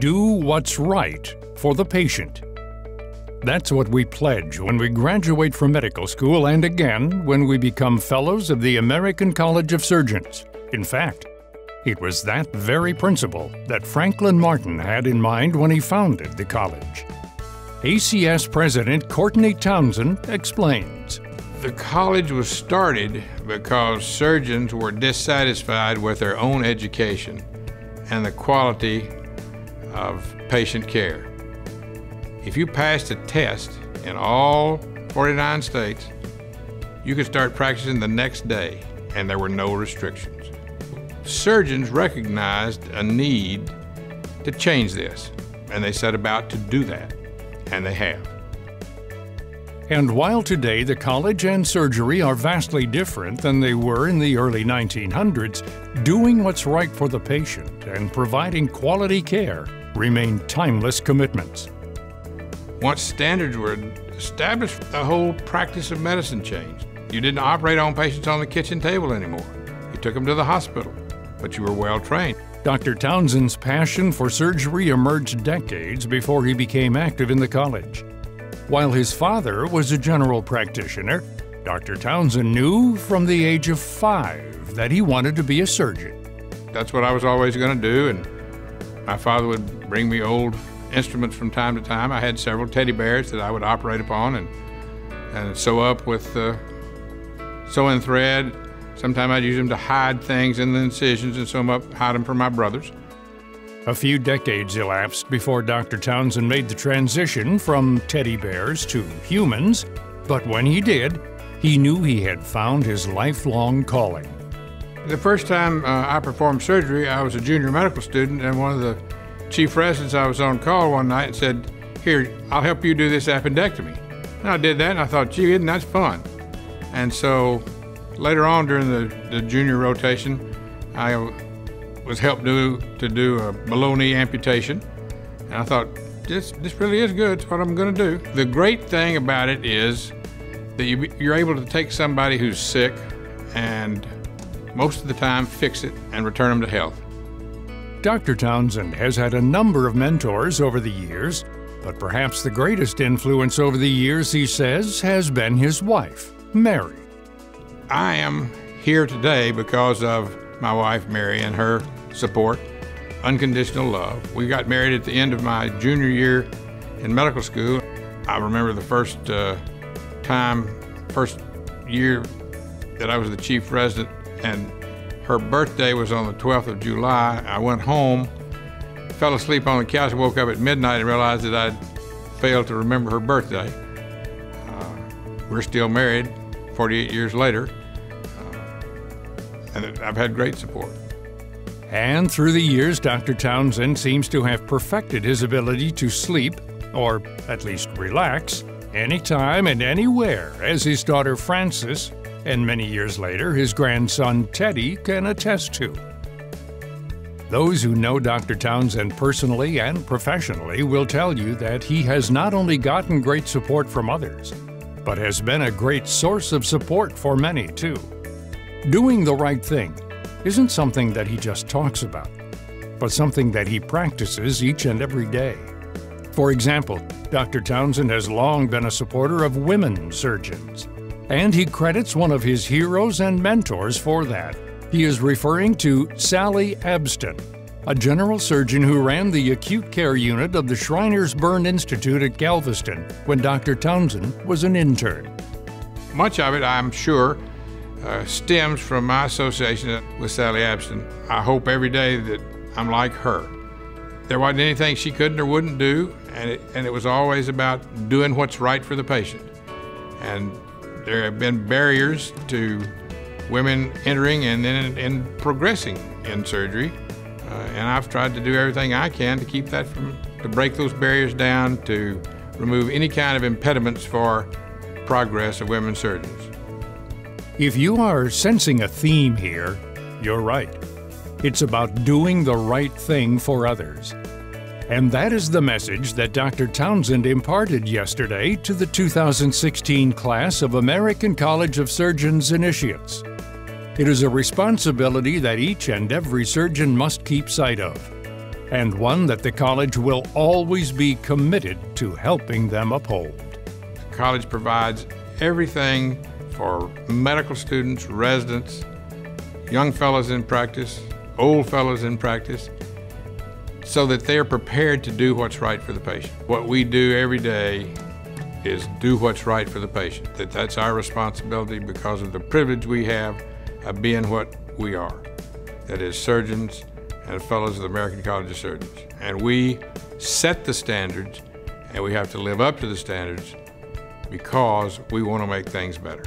do what's right for the patient. That's what we pledge when we graduate from medical school and again when we become fellows of the American College of Surgeons. In fact, it was that very principle that Franklin Martin had in mind when he founded the college. ACS President Courtney Townsend explains. The college was started because surgeons were dissatisfied with their own education and the quality of patient care. If you passed a test in all 49 states, you could start practicing the next day, and there were no restrictions. Surgeons recognized a need to change this, and they set about to do that, and they have. And while today the college and surgery are vastly different than they were in the early 1900s, doing what's right for the patient and providing quality care remain timeless commitments. Once standards were established, the whole practice of medicine changed. You didn't operate on patients on the kitchen table anymore. You took them to the hospital, but you were well trained. Dr. Townsend's passion for surgery emerged decades before he became active in the college. While his father was a general practitioner, Dr. Townsend knew from the age of five that he wanted to be a surgeon. That's what I was always going to do, and my father would bring me old instruments from time to time. I had several teddy bears that I would operate upon and, and sew up with uh, sewing thread. Sometimes I'd use them to hide things in the incisions and sew them up, hide them from my brothers. A few decades elapsed before Dr. Townsend made the transition from teddy bears to humans, but when he did, he knew he had found his lifelong calling. The first time uh, I performed surgery, I was a junior medical student, and one of the chief residents, I was on call one night said, Here, I'll help you do this appendectomy. And I did that, and I thought, gee, isn't that fun? And so later on during the, the junior rotation, I was helped do, to do a below knee amputation. And I thought, this, this really is good. It's what I'm going to do. The great thing about it is that you, you're able to take somebody who's sick and most of the time fix it and return them to health. Dr. Townsend has had a number of mentors over the years, but perhaps the greatest influence over the years, he says, has been his wife, Mary. I am here today because of my wife, Mary, and her support, unconditional love. We got married at the end of my junior year in medical school. I remember the first uh, time, first year that I was the chief resident, and her birthday was on the 12th of July. I went home, fell asleep on the couch, woke up at midnight and realized that I'd failed to remember her birthday. Uh, we're still married 48 years later, uh, and I've had great support. And through the years, Dr. Townsend seems to have perfected his ability to sleep, or at least relax, anytime and anywhere, as his daughter Frances and many years later, his grandson Teddy can attest to. Those who know Dr. Townsend personally and professionally will tell you that he has not only gotten great support from others, but has been a great source of support for many too. Doing the right thing isn't something that he just talks about, but something that he practices each and every day. For example, Dr. Townsend has long been a supporter of women surgeons and he credits one of his heroes and mentors for that. He is referring to Sally Abston, a general surgeon who ran the acute care unit of the Shriners Burn Institute at Galveston when Dr. Townsend was an intern. Much of it, I'm sure, uh, stems from my association with Sally Abston. I hope every day that I'm like her. There wasn't anything she couldn't or wouldn't do, and it, and it was always about doing what's right for the patient. And there have been barriers to women entering and then and progressing in surgery. Uh, and I've tried to do everything I can to keep that from, to break those barriers down, to remove any kind of impediments for progress of women surgeons. If you are sensing a theme here, you're right. It's about doing the right thing for others. And that is the message that Dr. Townsend imparted yesterday to the 2016 class of American College of Surgeons initiates. It is a responsibility that each and every surgeon must keep sight of. and one that the college will always be committed to helping them uphold. The college provides everything for medical students, residents, young fellows in practice, old fellows in practice, so that they're prepared to do what's right for the patient. What we do every day is do what's right for the patient. That that's our responsibility because of the privilege we have of being what we are. That is surgeons and fellows of the American College of Surgeons. And we set the standards and we have to live up to the standards because we want to make things better.